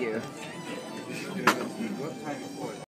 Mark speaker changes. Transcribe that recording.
Speaker 1: you.